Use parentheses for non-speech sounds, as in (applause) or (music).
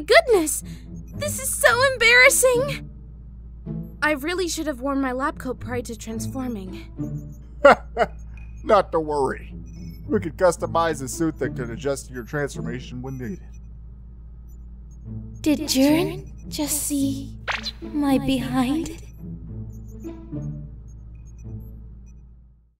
goodness! This is so embarrassing! I really should have worn my lab coat prior to transforming. (laughs) Not to worry. We could customize a suit that could adjust to your transformation when needed. Did you just see my behind?